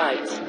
sides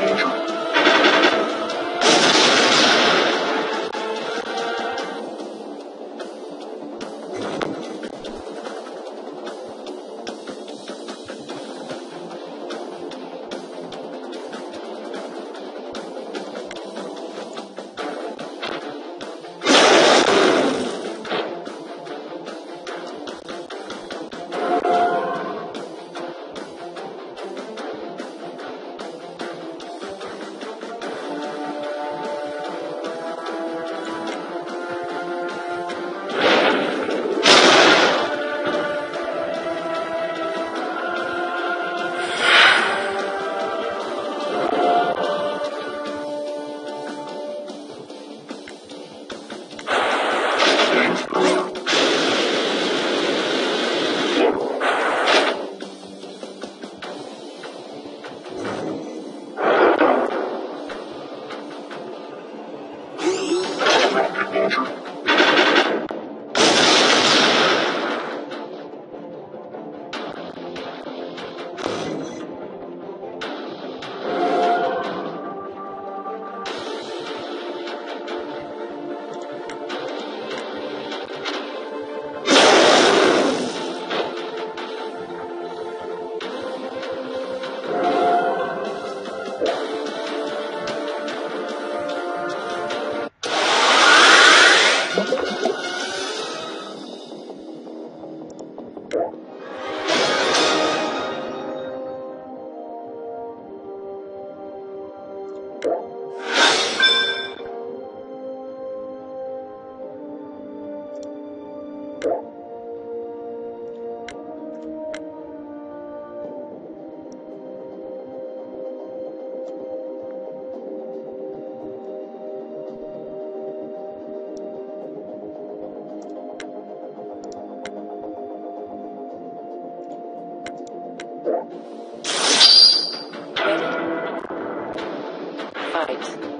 你说。lives.